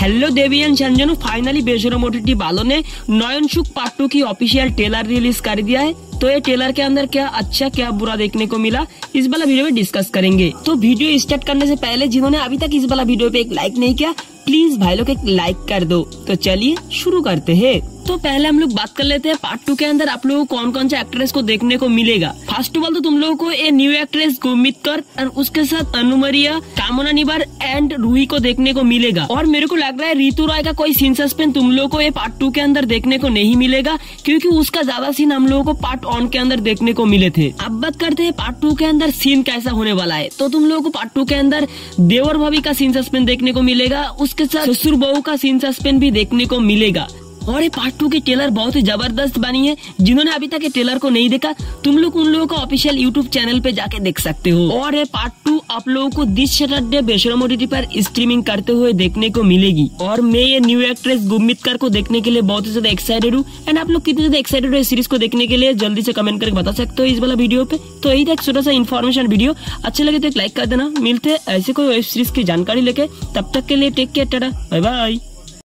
Hello Devi and Sanjanu finally Besharam OTT वालों ने नयन सुख पार्ट टू की ऑफिशियल ट्रेलर रिलीज़ कर दिया है तो ये टेलर के अंदर क्या अच्छा क्या बुरा देखने को मिला? इस वाला वीडियो में डिस्कस करेंगे। तो वीडियो स्टार्ट करने से पहले जिन्होंने अभी तक इस वाला वीडियो पे एक लाइक नहीं किया प्लीज़ भाई लोग एक लाइक कर दो। तो चलिए शुरू करते हैं। तो पहले हम लोग बात कर लेते हैं पार्ट टू के अंदर आप लोगों को कौन कौन से एक्ट्रेस को देखने को मिलेगा। फ़र्स्ट ऑफ़ ऑल तो तुम लोगों को ये न्यू एक्ट्रेस गुमित कर और उसके साथ अनुमरिया कामना निबार एंड रूही को देखने को मिलेगा। और मेरे को लग रहा है रितु राय का कोई सीन सस्पेंस तुम लोगों को ये पार्ट टू के अंदर देखने को नहीं मिलेगा, क्योंकि उसका ज़्यादा सीन हम लोगों को पार्ट वन के अंदर देखने को मिले थे। अब बात करते हैं पार्ट टू के अंदर सीन कैसा होने वाला है। तो तुम लोगों को पार्ट टू के अंदर देवर भाभी का सीन सस्पेंस देखने को मिलेगा, उसके साथ ससुर बहू का सीन सस्पेंस भी देखने को मिलेगा। और ये पार्ट टू की ट्रेलर बहुत ही ज़बरदस्त बनी है। जिन्होंने अभी तक ये ट्रेलर को नहीं देखा, तुम लोग उन लोगों का ऑफिशियल यूट्यूब चैनल पे जाके देख सकते हो। और ये पार्ट टू आप लोगों को दिस सैटरडे बेशरम ओटीटी पर स्ट्रीमिंग करते हुए देखने को मिलेगी। और मैं ये न्यू एक्ट्रेस गुमित कर को देखने के लिए बहुत ही ज़्यादा एक्साइटेड हूँ। एंड आप लोग कितने ज़्यादा एक्साइटेड हो सीरीज़ को देखने के लिए, जल्दी से कमेंट करके बता सकते हो इस वाला वीडियो पे। तो यही था एक छोटा सा इन्फॉर्मेशन वीडियो अच्छे लगे तो एक लाइक कर देना। मिलते ऐसे कोई वेब सीरीज़ की जानकारी लेके। तब तक के लिए take care tata. Bye bye